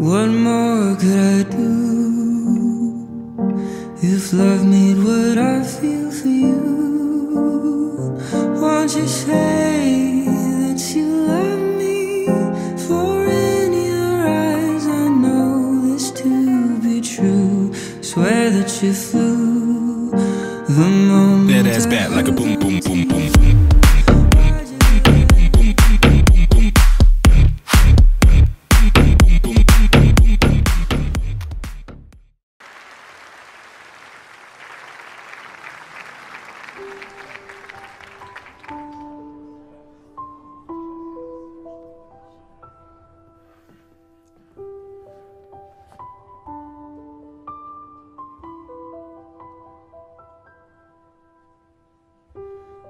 What more could I do if love made what I feel for you? Won't you say that you love me? For in your eyes I know this to be true. Swear that you flew the moment. That ass back like a boom, boom,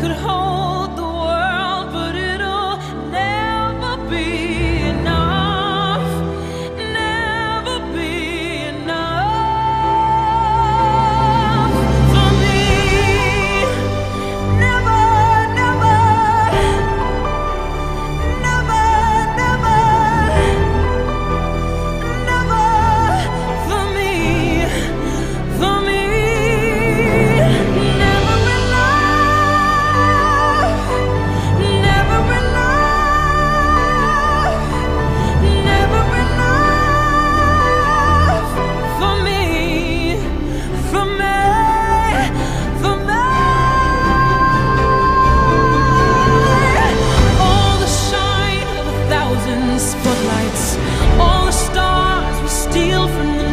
could hold. thousand spotlights, all the stars we steal from the